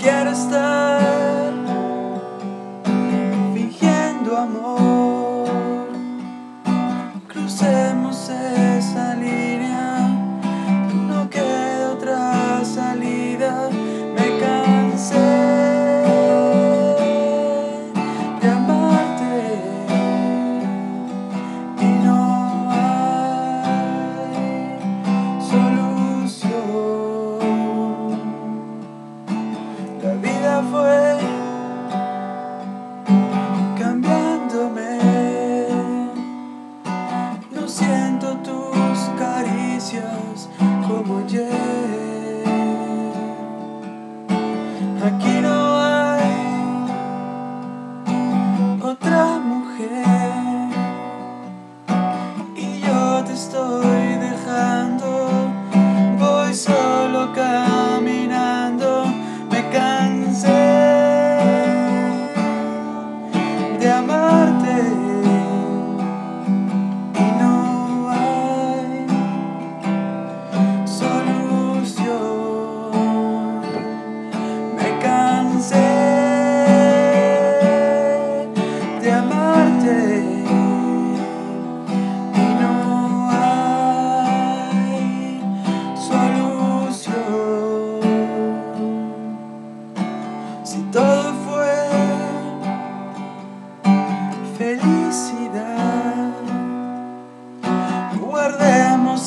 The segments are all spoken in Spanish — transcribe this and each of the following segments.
get us there. Fue cambiándome. No siento tus caricias como ayer. Aquí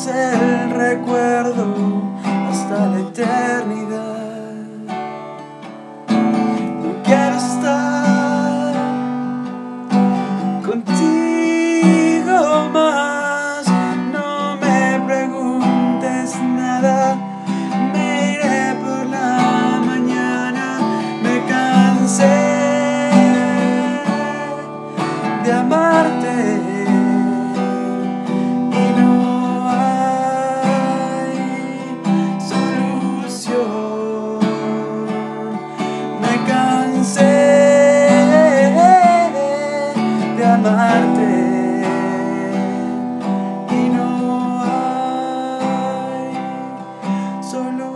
el recuerdo hasta la eternidad. No quiero estar contigo. solo